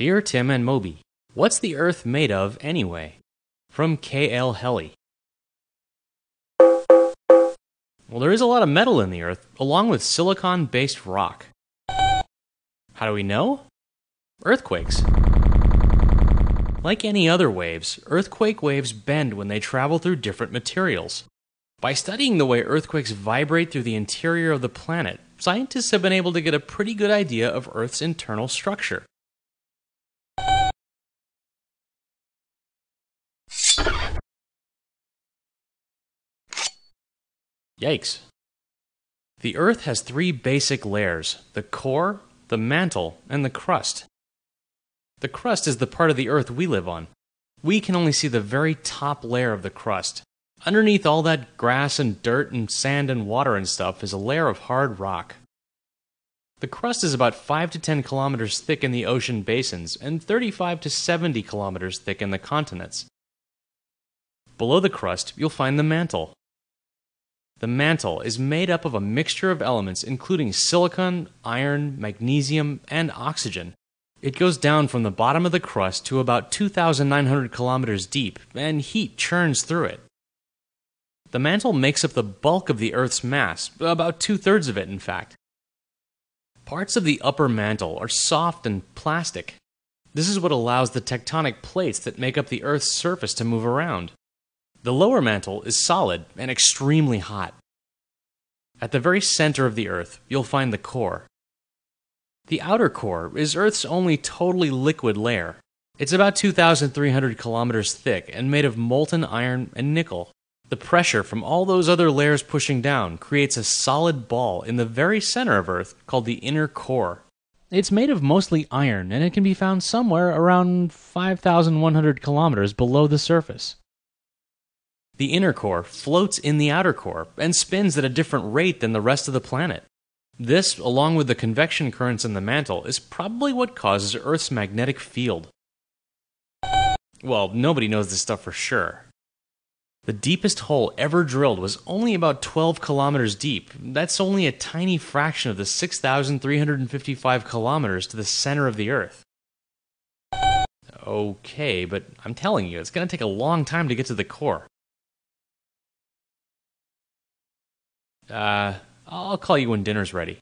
Dear Tim and Moby, what's the Earth made of anyway? From K.L. Helly. Well, there is a lot of metal in the Earth, along with silicon based rock. How do we know? Earthquakes. Like any other waves, earthquake waves bend when they travel through different materials. By studying the way earthquakes vibrate through the interior of the planet, scientists have been able to get a pretty good idea of Earth's internal structure. Yikes. The Earth has three basic layers the core, the mantle, and the crust. The crust is the part of the Earth we live on. We can only see the very top layer of the crust. Underneath all that grass and dirt and sand and water and stuff is a layer of hard rock. The crust is about 5 to 10 kilometers thick in the ocean basins and 35 to 70 kilometers thick in the continents. Below the crust, you'll find the mantle. The mantle is made up of a mixture of elements including silicon, iron, magnesium, and oxygen. It goes down from the bottom of the crust to about 2,900 kilometers deep, and heat churns through it. The mantle makes up the bulk of the Earth's mass, about two thirds of it, in fact. Parts of the upper mantle are soft and plastic. This is what allows the tectonic plates that make up the Earth's surface to move around. The lower mantle is solid and extremely hot. At the very center of the Earth, you'll find the core. The outer core is Earth's only totally liquid layer. It's about 2,300 kilometers thick and made of molten iron and nickel. The pressure from all those other layers pushing down creates a solid ball in the very center of Earth called the inner core. It's made of mostly iron and it can be found somewhere around 5,100 kilometers below the surface. The inner core floats in the outer core and spins at a different rate than the rest of the planet. This, along with the convection currents in the mantle, is probably what causes Earth's magnetic field. Well, nobody knows this stuff for sure. The deepest hole ever drilled was only about 12 kilometers deep. That's only a tiny fraction of the 6,355 kilometers to the center of the Earth. Okay, but I'm telling you, it's going to take a long time to get to the core. Uh, I'll call you when dinner's ready.